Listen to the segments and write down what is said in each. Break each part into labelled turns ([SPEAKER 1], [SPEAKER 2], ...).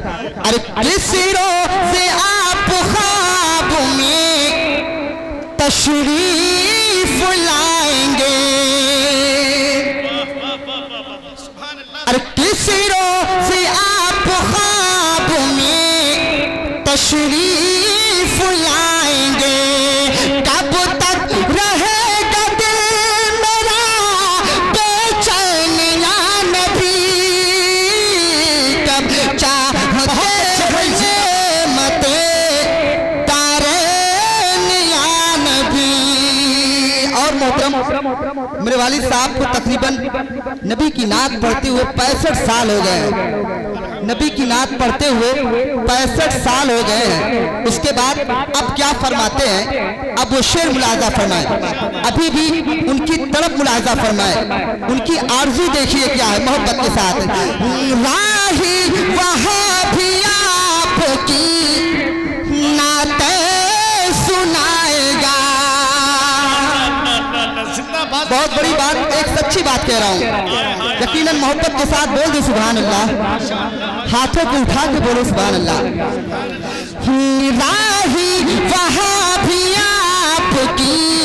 [SPEAKER 1] अरे किस से आप ख्वाब में तशरीफ़ लाएँगे। अरे किस से आप ख्वाब में तशरीफ़ मेरे वालिद साहब को तकरीबन नबी की नात पढ़ते हुए पैंसठ साल हो गए हैं। नबी की नात पढ़ते हुए पैंसठ साल हो गए हैं। उसके बाद अब क्या फरमाते हैं? अब वो शेर मुलाजा फरमाए। अभी भी उनकी तड़प मुलाजा फरमाए। उनकी आरज़ू देखिए क्या है, मोहब्बत के साथ। बहुत बड़ी बात, एक सच्ची बात कह रहा हूँ। यकीनन मोहब्बत के साथ बोल दो सुबहान अल्लाह हाथों को उठा के बोलो सुबहान अल्लाह ही राही, वहाँ भी आपकी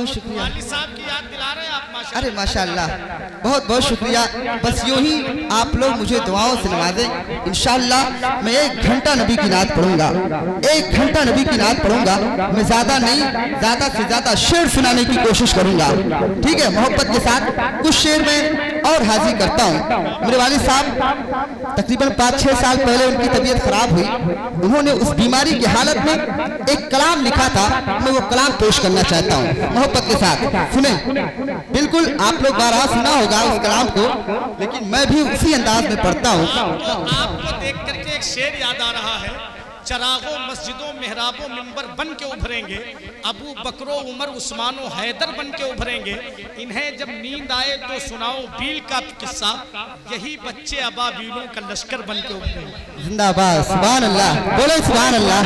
[SPEAKER 1] बहुत शुक्रिया।
[SPEAKER 2] साहब की याद दिला रहे हैं आप माशा
[SPEAKER 1] अरे माशाल्लाह बहुत बहुत शुक्रिया। बस यूँ ही आप लोग मुझे दुआओं से नवाजें। इंशाल्लाह मैं एक घंटा नबी की नाद पढ़ूँगा। एक घंटा नबी की नाद पढ़ूँगा। मैं ज़्यादा नहीं ज़्यादा से ज़्यादा शेर सुनाने की कोशिश करूँगा। ठीक है मोहब्बत के साथ कुछ शेर में और हाजिर करता हूँ। मेरे वालिद साहब, तकरीबन पाँच, छह साल पहले उनकी तबीयत खराब हुई। उन्होंने उस बीमारी की हालत में एक कलाम लिखा था, मैं वो कलाम पेश करना चाहता हूँ, मोहब्बत के साथ। सुने? बिल्कुल आप लोग बारह सुना होगा उस कलाम को, लेकिन मैं भी उसी अंदाज में पढ़ता हूँ।
[SPEAKER 2] आपको देख करके एक शेर याद आ रहा है चरागों मस्जिदों मेहराबों मिंबर बन के उभरेंगे। अबू बकरो उमर उस्मानो हैदर बन के उभरेंगे। इन्हें जब नींद आए तो सुनाओ बील का किस्सा। यही बच्चे अबाबीलों का लश्कर बन के उभरेंगे।
[SPEAKER 1] जिंदाबाद सुबह अल्लाह। बोले सुबह अल्लाह।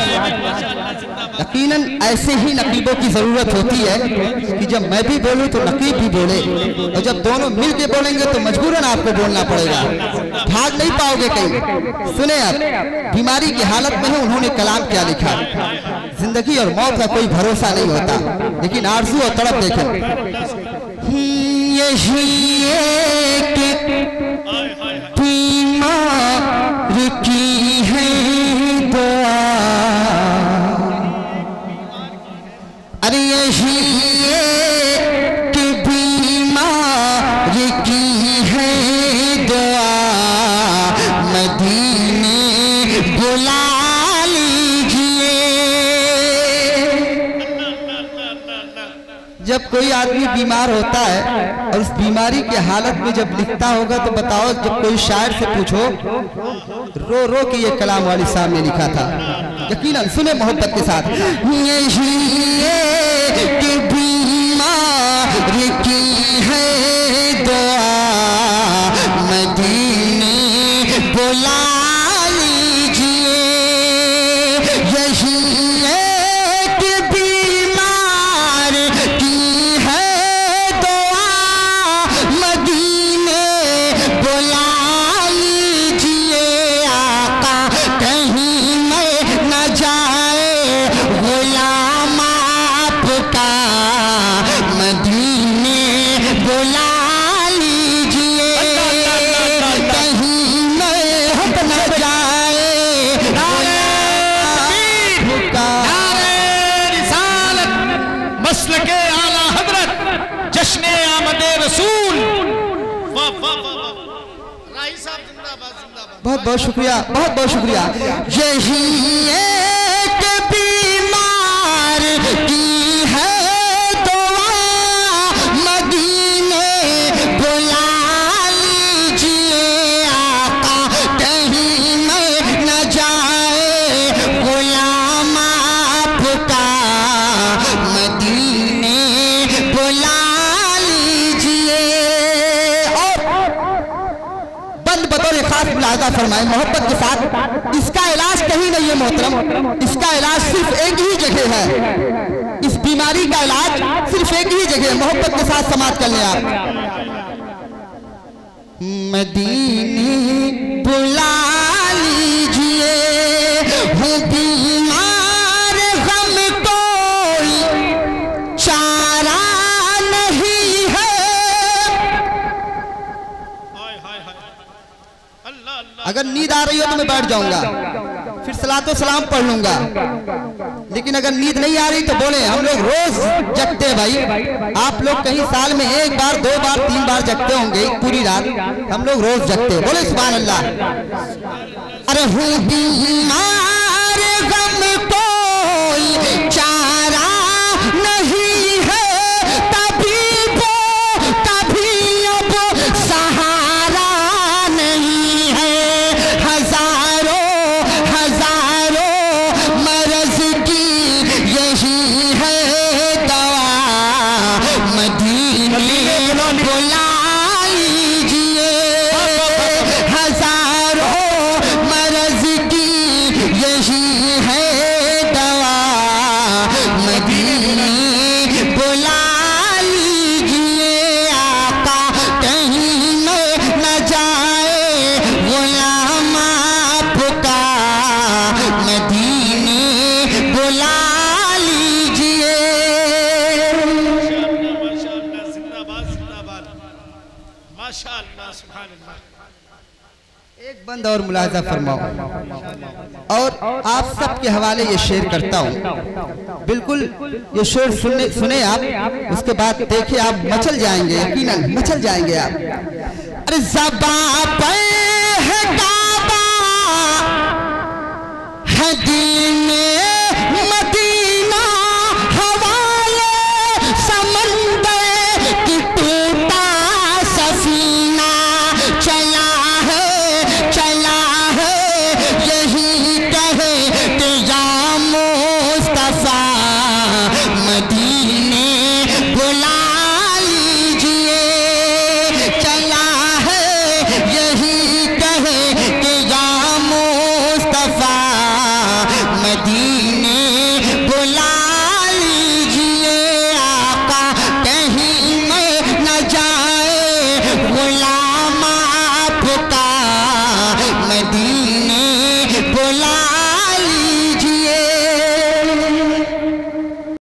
[SPEAKER 1] यकीनन ऐसे ही नकीबों की ज़रूरत होती है कि जब मैं भी बोलूँ तो नकीब भी बोले। और जब दोनों मिल के बोलेंगे तो मजबूरन आपको बोलना पड़ेगा। भाग नहीं पाओगे कहीं। सुने आप बीमारी की हालत में है उन्होंने कलाम क्या लिखा। ज़िंदगी और मौत का कोई भरोसा नहीं होता। लेकिन आरज़ू और तड़प देखें। यही बीमार की जब कोई आदमी बीमार होता है और उस बीमारी के हालत में जब लिखता होगा तो बताओ, जब कोई शायर से पूछो, रो रो के ये कलाम वाली साहब ने लिखा था। यकीन सुने मोहब्बत के साथ। यही है
[SPEAKER 2] मसल के आला हज़रत जश्न आमद रसूल।
[SPEAKER 1] बहुत बहुत शुक्रिया बहुत बहुत शुक्रिया यही एक मुलाजा फरमाए, मोहब्बत के साथ, इसका इलाज कहीं नहीं है मोहतरम। इसका इलाज सिर्फ़ एक ही जगह है। इस बीमारी का इलाज सिर्फ़ एक ही जगह मोहब्बत के साथ समाज कर लें आप मदीनी बुला अगर नींद आ रही हो तो मैं बैठ जाऊँगा। फिर सलातो सलाम पढ़ लूँगा। लेकिन अगर नींद नहीं आ रही तो बोले, हम लोग रोज जगते हैं भाई। आप लोग कहीं साल में एक बार, दो बार, तीन बार जगते होंगे पूरी रात। हम लोग रोज जगते बोले सुबह अल्लाह। अरे
[SPEAKER 2] जिंदाबाद माशाअल्लाह सुभान अल्लाह।
[SPEAKER 1] एक बंद और मुलाजा फरमाओ। और आप सबके हवाले ये शेर करता हूँ। बिल्कुल ये शेर सुनने सुने आप। उसके बाद देखिए आप मचल जाएँगे यकीन मचल जाएँगे आप। अरे जबा है है दीने My dear.